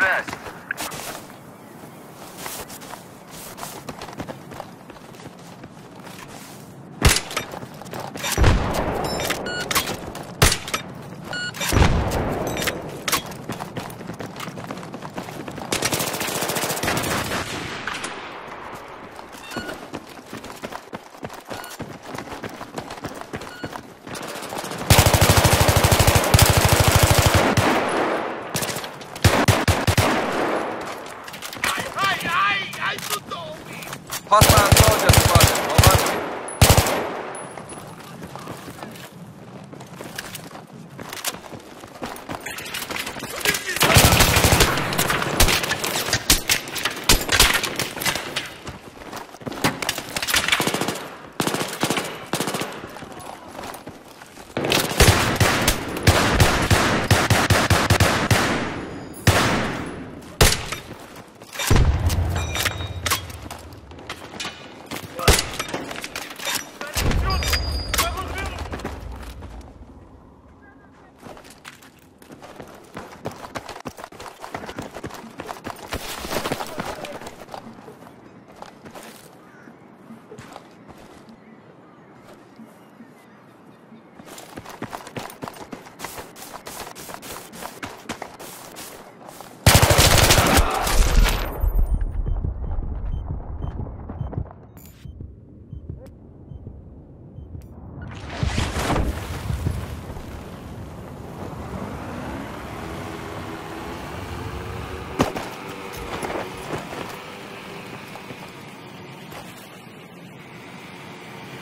Связь!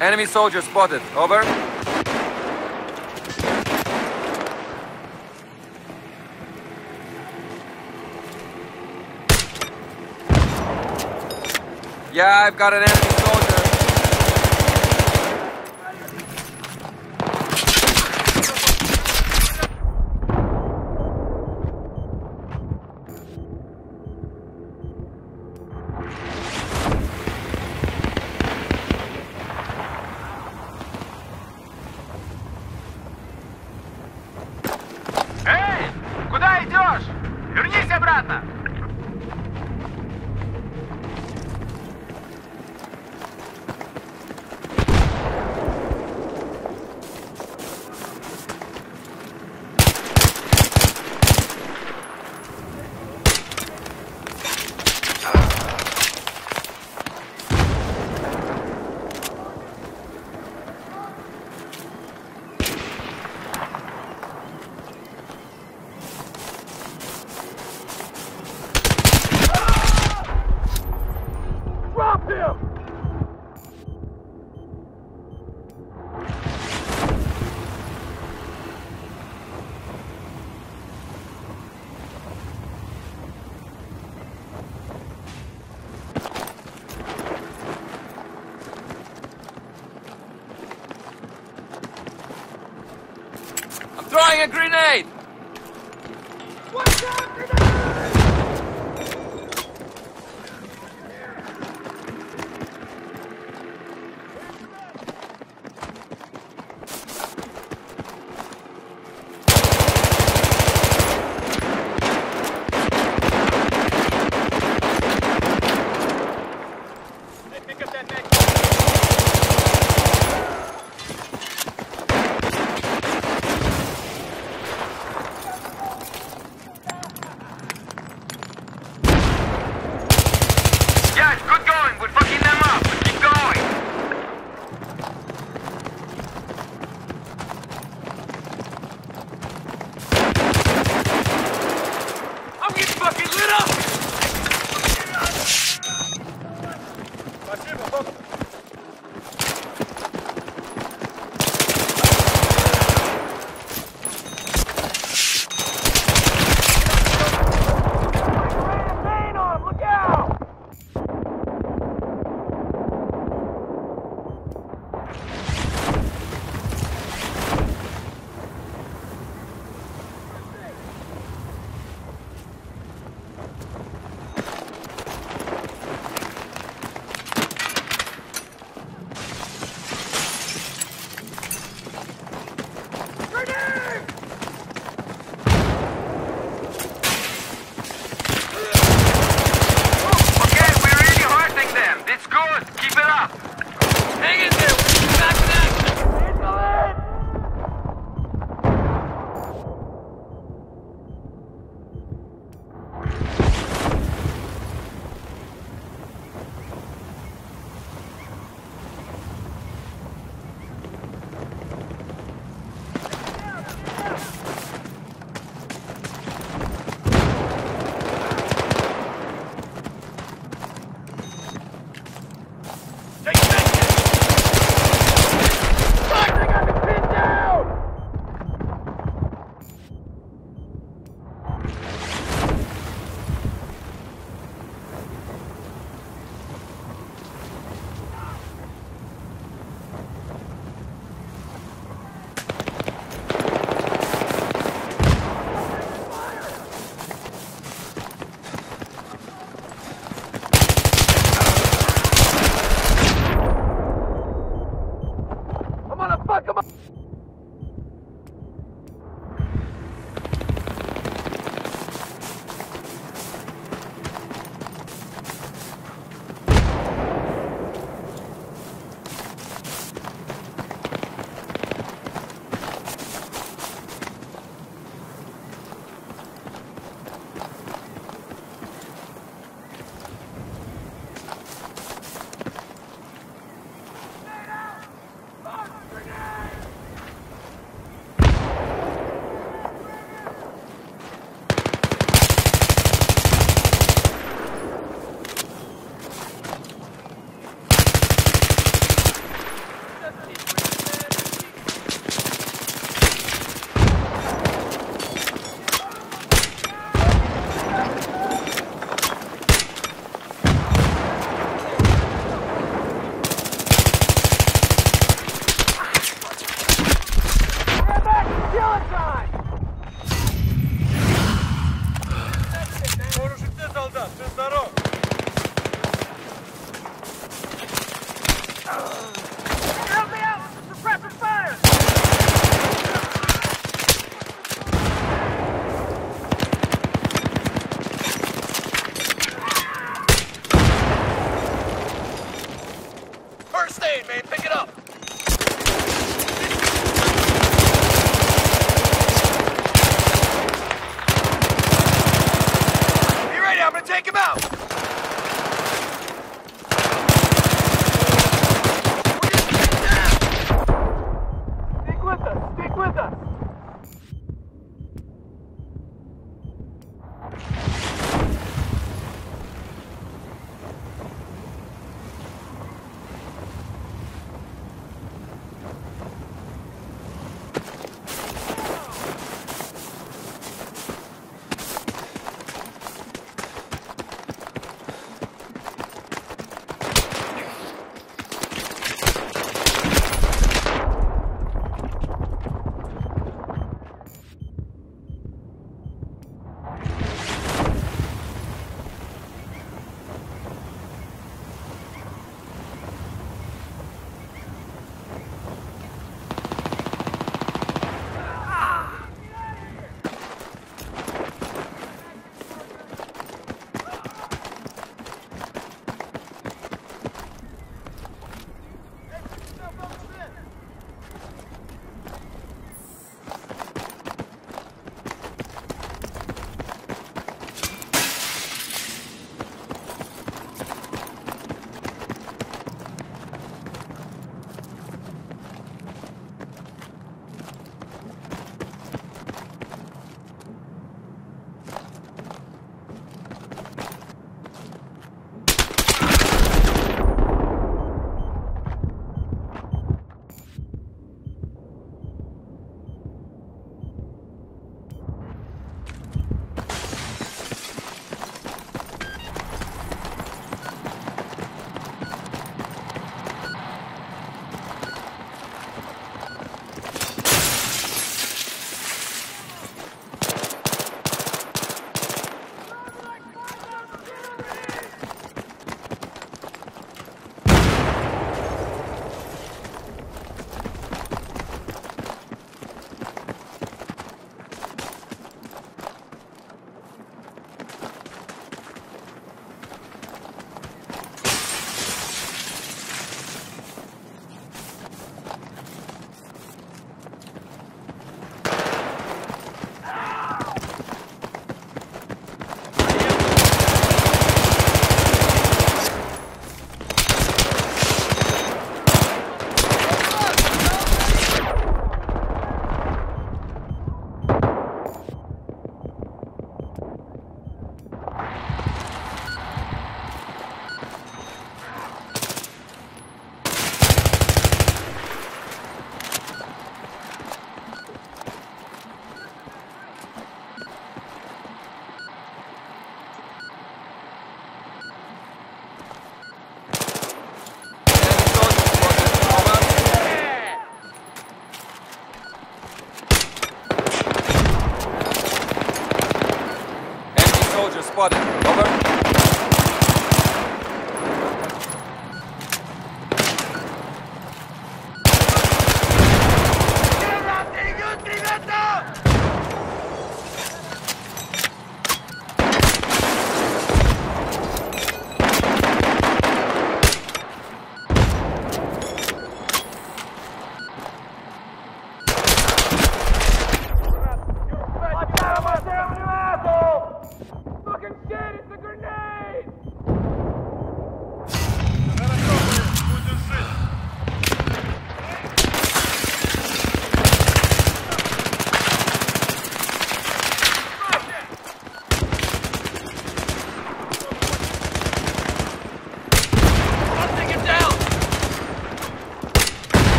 Enemy soldier spotted. Over. Yeah, I've got an enemy. Grenade!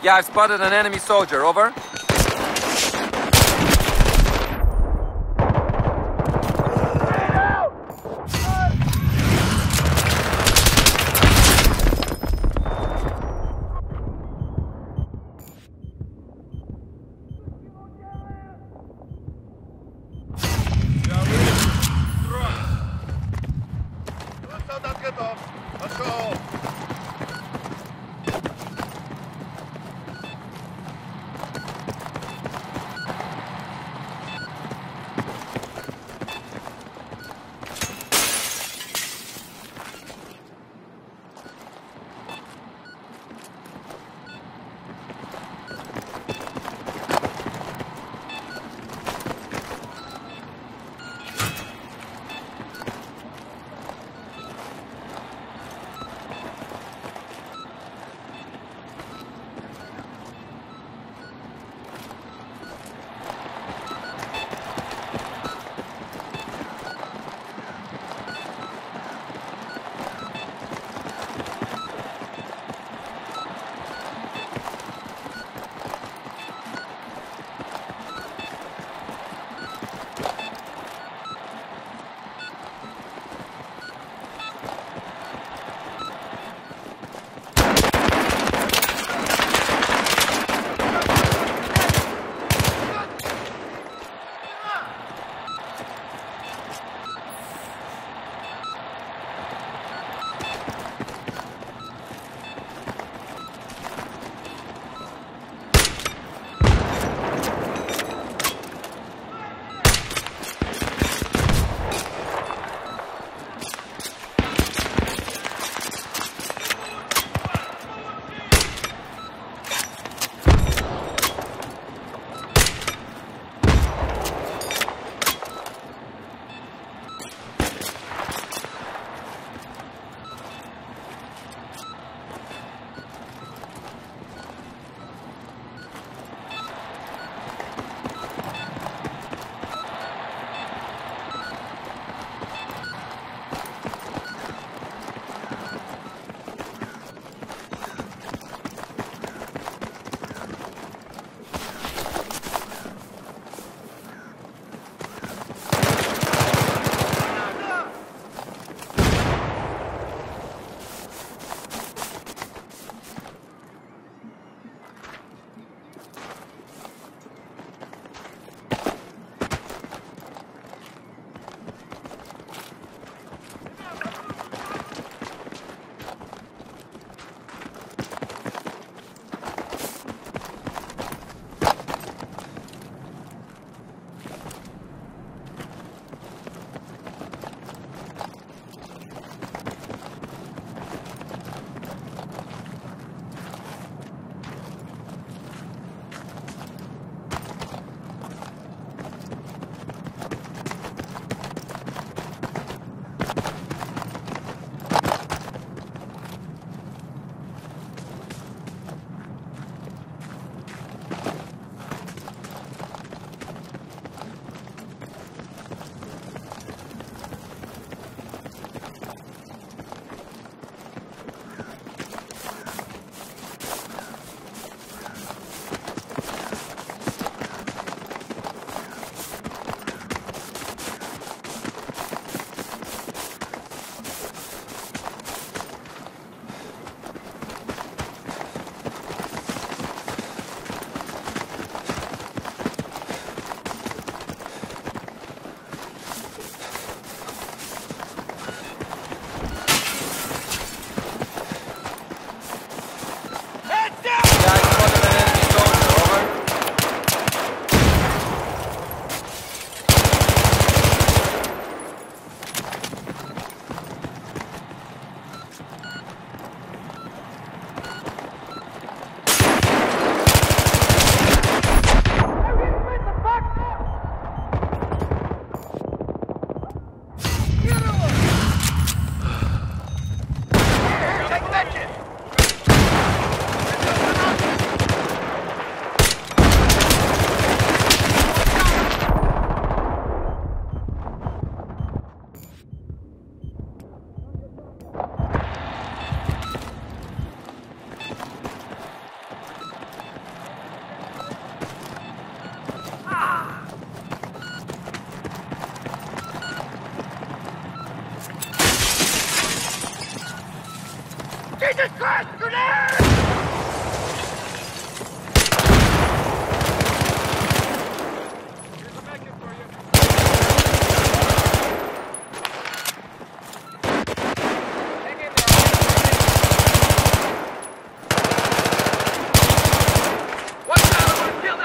Yeah, I've spotted an enemy soldier. Over.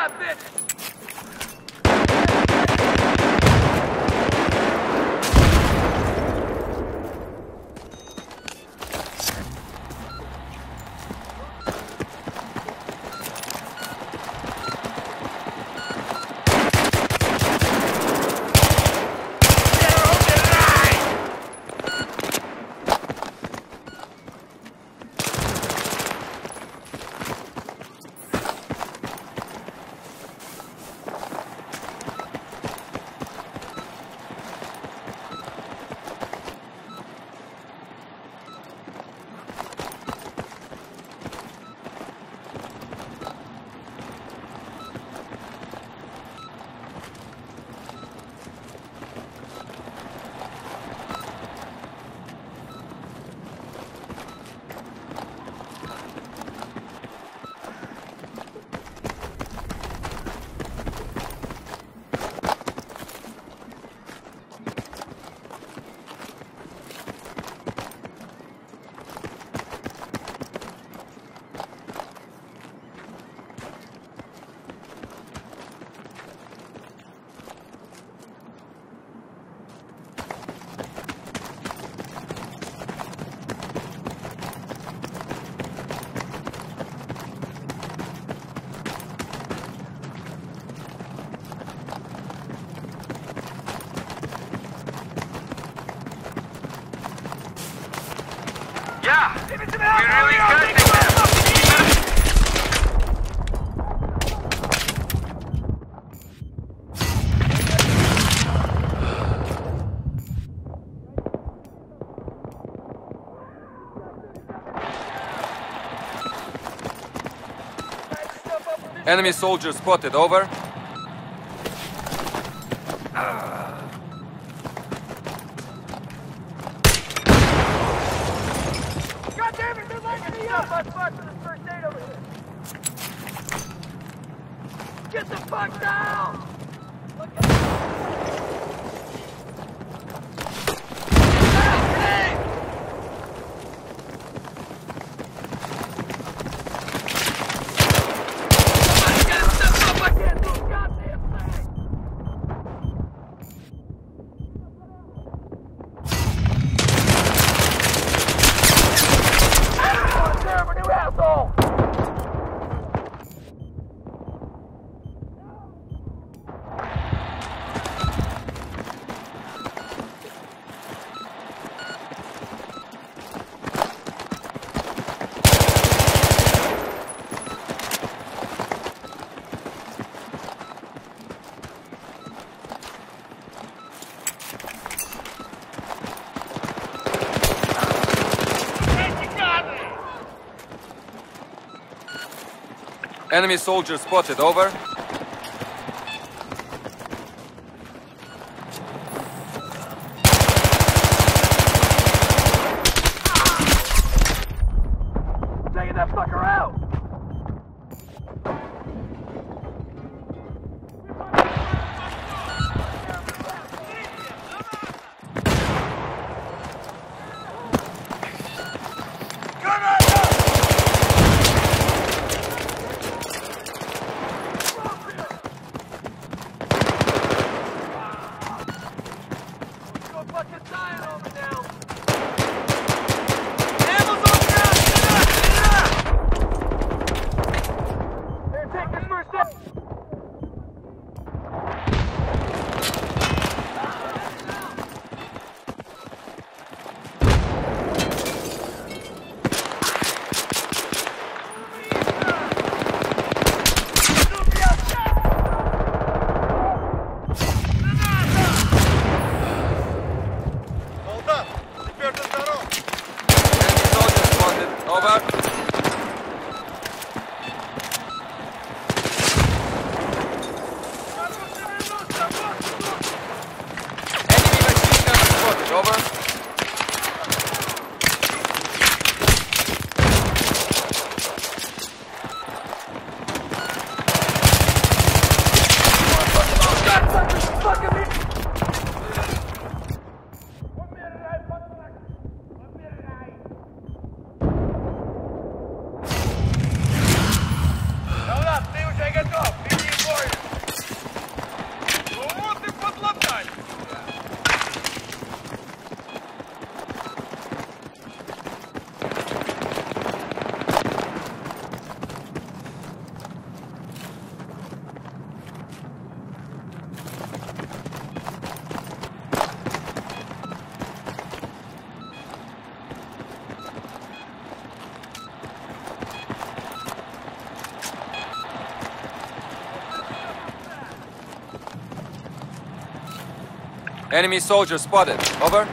that bitch! Enemy soldiers spotted, over. Enemy soldier spotted, over. Enemy soldier spotted. Over.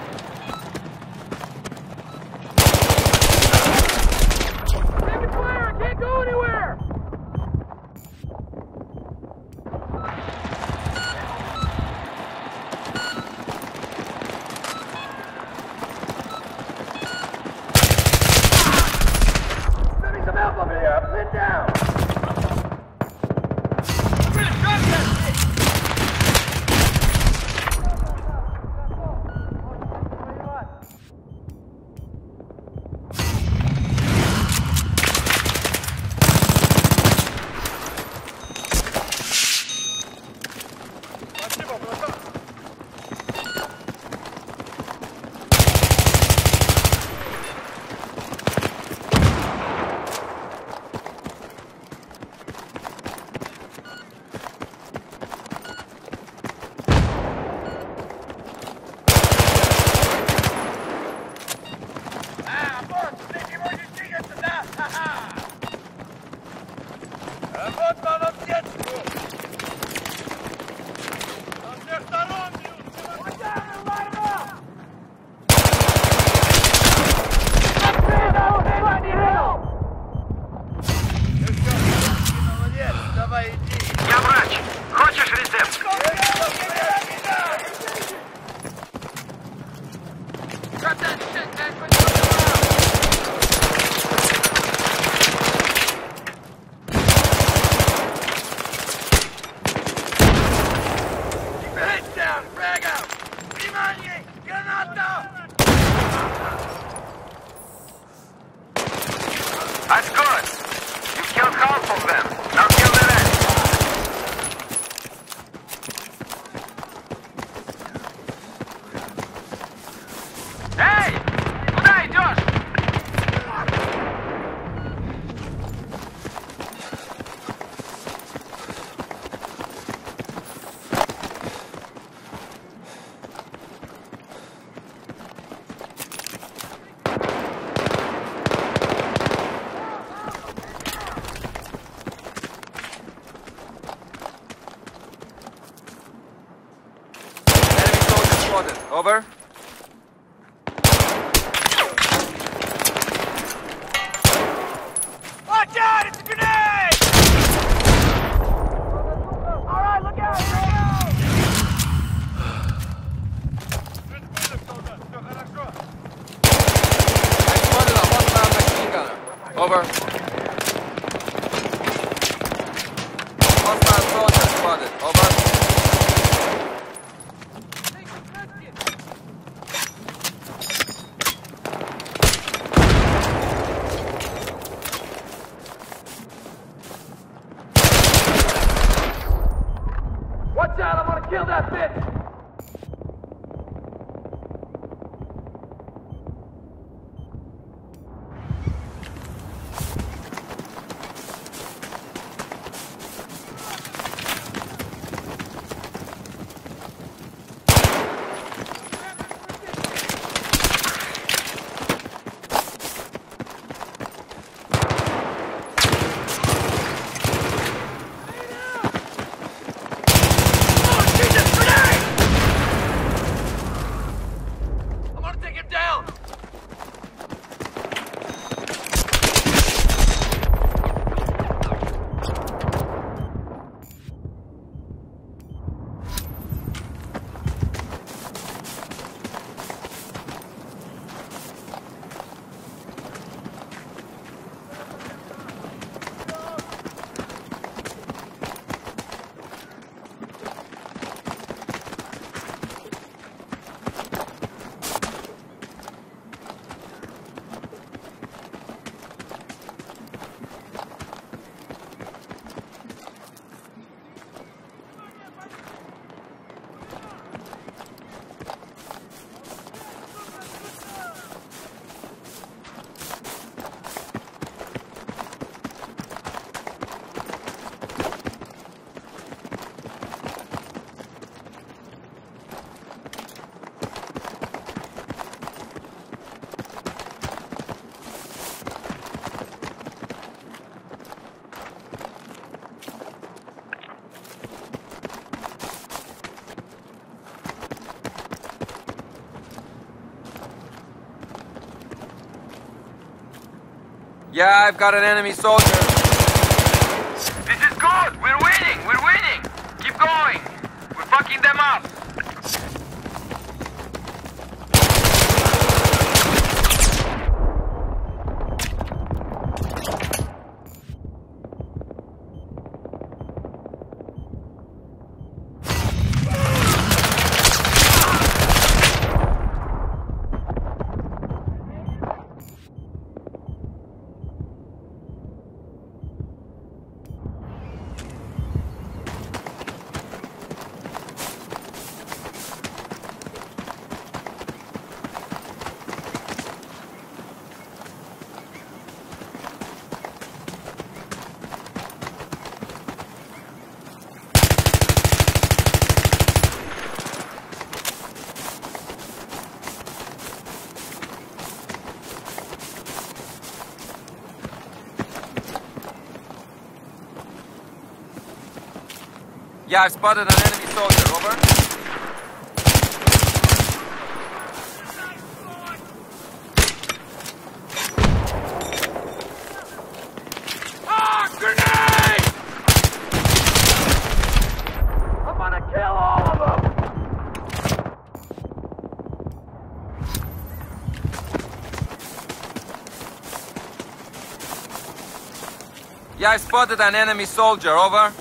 Давай Over. Yeah, I've got an enemy soldier. Yeah, I've spotted an enemy soldier. Over. Ah, grenade! I'm gonna kill all of them! Yeah, I've spotted an enemy soldier. Over.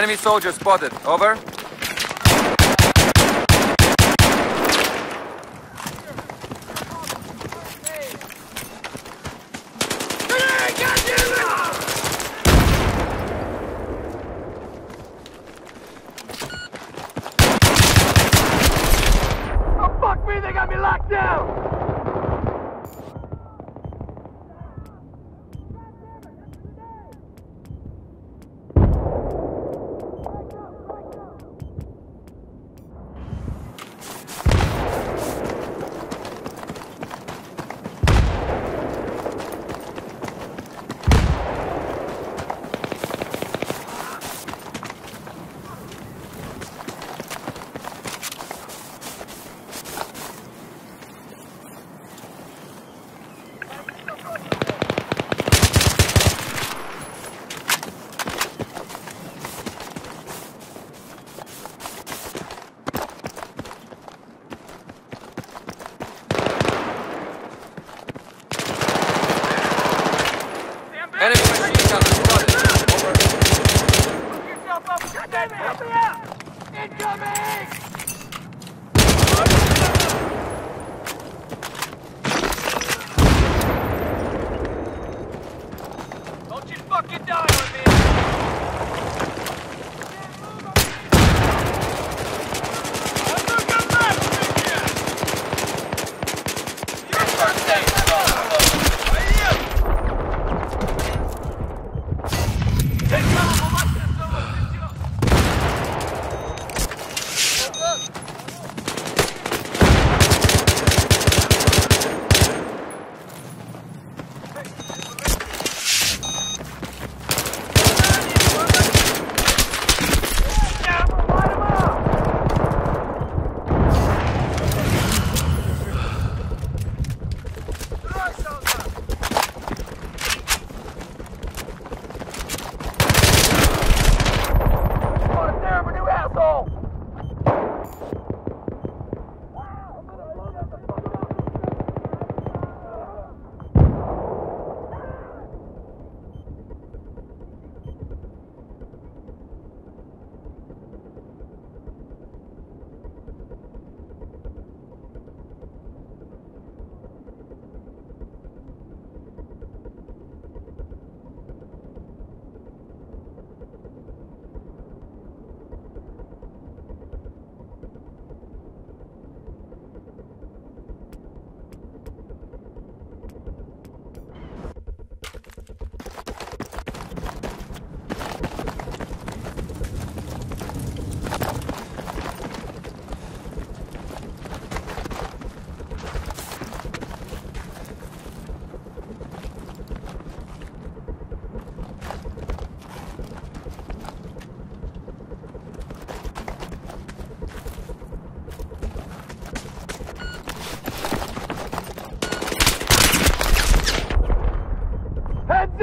Enemy soldier spotted. Over.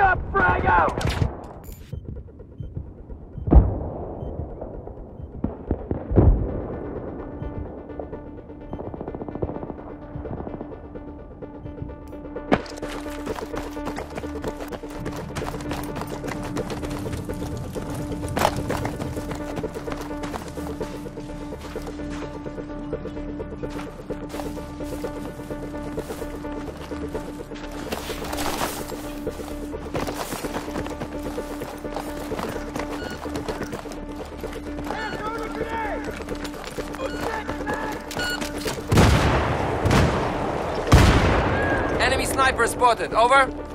Up, frag out! Spotted. Over.